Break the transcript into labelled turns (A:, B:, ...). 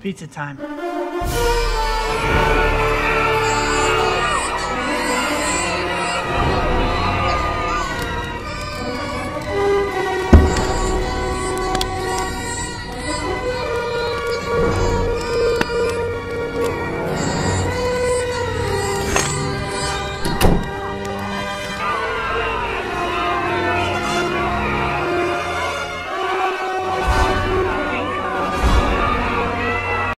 A: Pizza time.